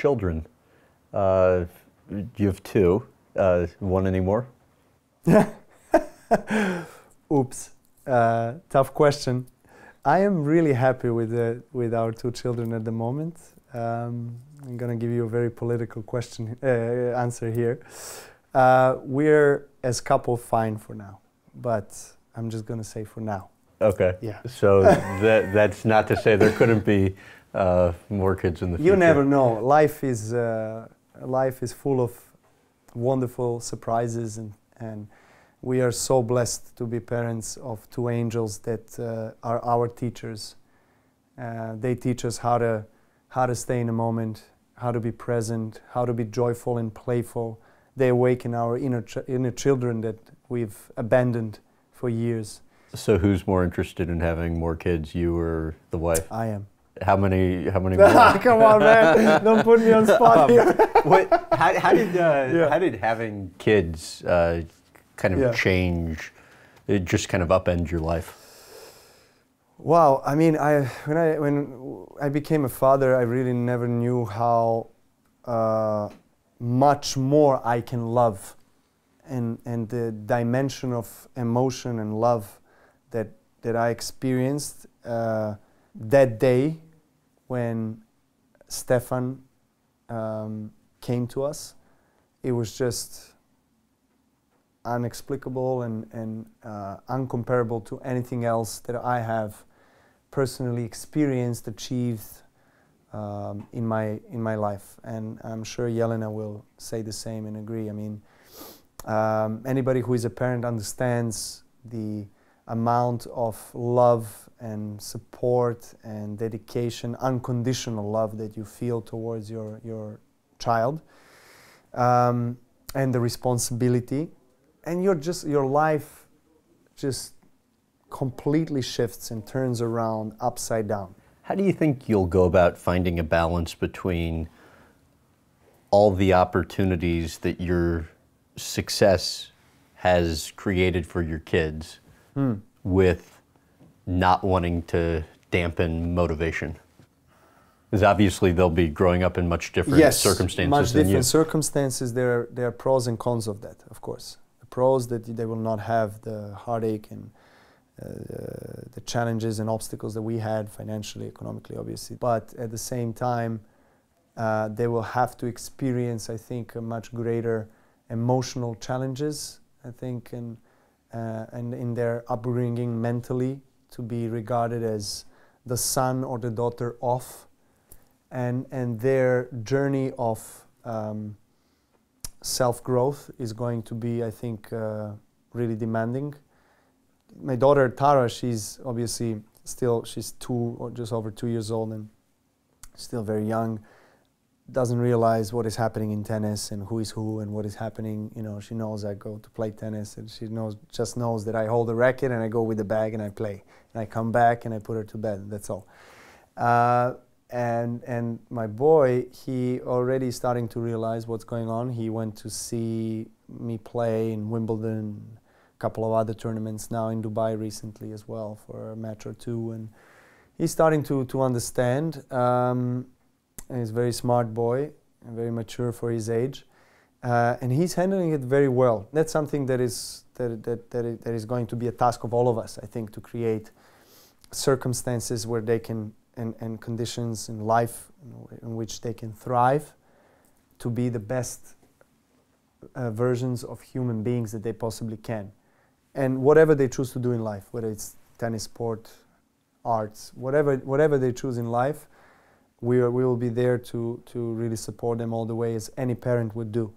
children. Uh, you have two. Uh, one anymore? Oops. Uh, tough question. I am really happy with the, with our two children at the moment. Um, I'm gonna give you a very political question uh, answer here. Uh, we're as couple fine for now, but I'm just gonna say for now. Okay. Yeah. So that that's not to say there couldn't be uh, more kids in the future. You never know. Life is uh, life is full of wonderful surprises, and and we are so blessed to be parents of two angels that uh, are our teachers. Uh, they teach us how to how to stay in the moment, how to be present, how to be joyful and playful. They awaken our inner ch- inner children that we've abandoned for years. So who's more interested in having more kids, you or the wife? I am. How many? How many? More? Come on, man! Don't put me on spot Um, here. what, how, how did uh, Yeah. how did having kids uh, kind of Yeah. change? It just kind of upend your life. Wow, I mean, I when I when I became a father, I really never knew how uh, much more I can love, and and the dimension of emotion and love that that I experienced uh, that day when Stefan um, came to us. It was just unexplicable and, and uh, uncomparable to anything else that I have personally experienced, achieved um, in my in my life, and I'm sure Jelena will say the same and agree. I mean, um, anybody who is a parent understands the amount of love and support and dedication, unconditional love that you feel towards your your child, um, and the responsibility, and your just your life just completely shifts and turns around upside down. How do you think you'll go about finding a balance between all the opportunities that your success has created for your kids with not wanting to dampen motivation? Because obviously they'll be growing up in much different circumstances much different you. circumstances. There are, there are pros and cons of that, of course. The pros that they will not have the heartache and uh, the challenges and obstacles that we had financially, economically, obviously. But at the same time, uh, they will have to experience, I think, a much greater emotional challenges. I think, and uh, and in their upbringing mentally, to be regarded as the son or the daughter of, and and their journey of um, self growth is going to be, I think, uh, really demanding my daughter Tara, she's obviously still she's two or just over two years old and still very young. Doesn't realize what is happening in tennis and who is who and what is happening. You know, she knows I go to play tennis and she knows just knows that I hold a racket and I go with the bag and I play and I come back and I put her to bed. That's all. Uh, and and my boy, he already starting to realize what's going on. He went to see me play in Wimbledon a couple of other tournaments now in Dubai recently as well for a match or two, and he's starting to to understand. Um, he's a very smart boy very mature for his age, uh, and he's handling it very well. That's something that is that that that that is going to be a task of all of us, I think, to create circumstances where they can and, and conditions in life in which they can thrive to be the best uh, versions of human beings that they possibly can and whatever they choose to do in life, whether it's tennis, sport, arts, whatever whatever they choose in life, we are, we will be there to to really support them all the way as any parent would do.